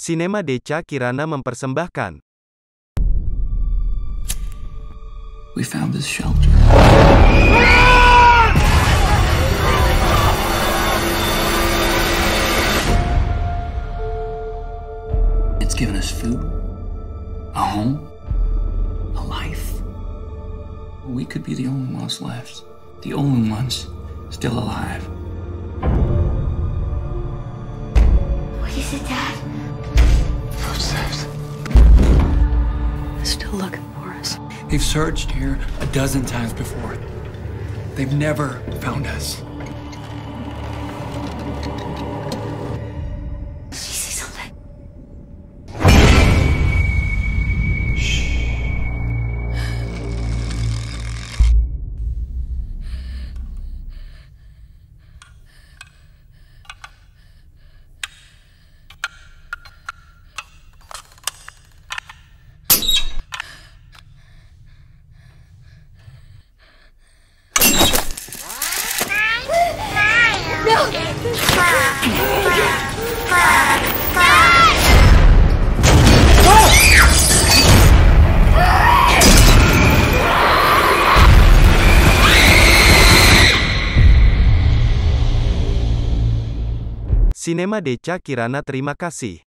Sinema Deca Kirana mempersembahkan We found this shelter. It's given us food, a home, a life. We could be the only ones left, the only ones still alive. What is it, Dad? Looking for us. They've searched here a dozen times before. They've never found us. Sinema Deca Kirana terima kasih.